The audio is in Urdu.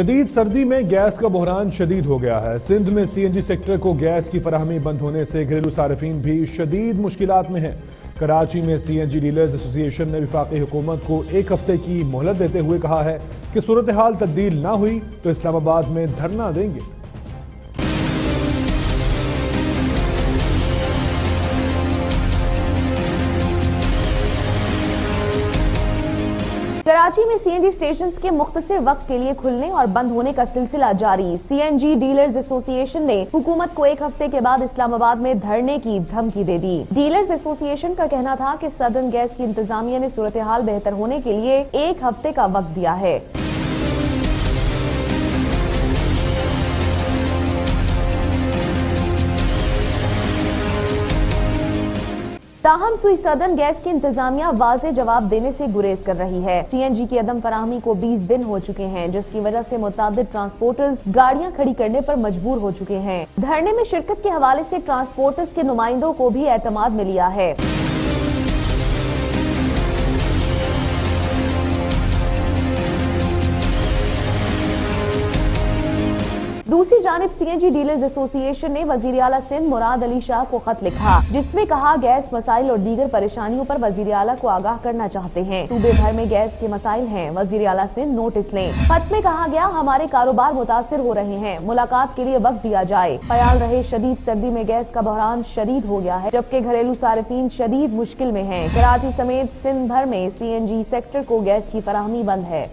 شدید سردی میں گیس کا بحران شدید ہو گیا ہے۔ سندھ میں سی این جی سیکٹر کو گیس کی فراہمی بند ہونے سے گھریلو صارفین بھی شدید مشکلات میں ہیں۔ کراچی میں سی این جی ڈیلرز ایسوسی ایشن نے وفاقی حکومت کو ایک ہفتے کی مہلت دیتے ہوئے کہا ہے کہ صورتحال تبدیل نہ ہوئی تو اسلام آباد میں دھرنا دیں گے۔ کراچی میں سی این جی سٹیشنز کے مختصر وقت کے لیے کھلنے اور بند ہونے کا سلسلہ جاری۔ سی این جی ڈیلرز ایسوسی ایشن نے حکومت کو ایک ہفتے کے بعد اسلام آباد میں دھرنے کی دھمکی دے دی۔ ڈیلرز ایسوسی ایشن کا کہنا تھا کہ سدرن گیس کی انتظامیہ نے صورتحال بہتر ہونے کے لیے ایک ہفتے کا وقت دیا ہے۔ تاہم سوئی سدن گیس کی انتظامیہ واضح جواب دینے سے گریز کر رہی ہے۔ سی این جی کی عدم فراہمی کو بیس دن ہو چکے ہیں، جس کی وجہ سے متعدد ٹرانسپورٹرز گاڑیاں کھڑی کرنے پر مجبور ہو چکے ہیں۔ دھرنے میں شرکت کے حوالے سے ٹرانسپورٹرز کے نمائندوں کو بھی اعتماد میں لیا ہے۔ دوسری جانب سی این جی ڈیلرز ایسوسی ایشن نے وزیر اعلیٰ سندھ مراد علی شاہ کو خط لکھا، جس میں کہا گیس مسائل اور دیگر پریشانیوں پر وزیر اعلیٰ کو آگاہ کرنا چاہتے ہیں۔ صوبے بھر میں گیس کے مسائل ہیں وزیر اعلیٰ سندھ نوٹس لیں۔ خط میں کہا گیا، ہمارے کاروبار متاثر ہو رہے ہیں، ملاقات کے لیے وقت دیا جائے۔ خیال رہے شدید سردی میں گیس کا بحران شدید ہو گیا ہے، جبکہ گھریلو صارفین شدید مشکل میں ہیں۔ کراچی سمیت سندھ بھر میں سی این جی سیکٹر کو گیس کی فراہمی بند ہے۔